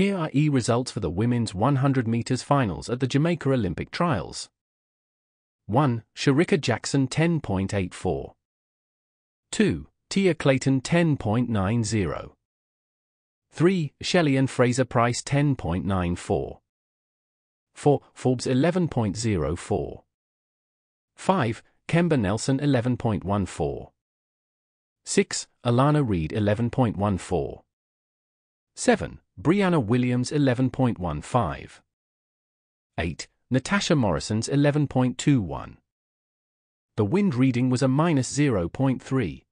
Here are E results for the women's 100 meters finals at the Jamaica Olympic Trials. 1. Shericka Jackson 10.84. 2. Tia Clayton 10.90. 3. Shelly-Ann Fraser-Pryce 10.94. 4. Forbes 11.04. 5. Kemba Nelson 11.14. 6. Alana Reid 11.14. 7. Briana Williams 11.15. 8. Natasha Morrison's 11.21. The wind reading was a minus 0.3.